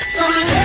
Some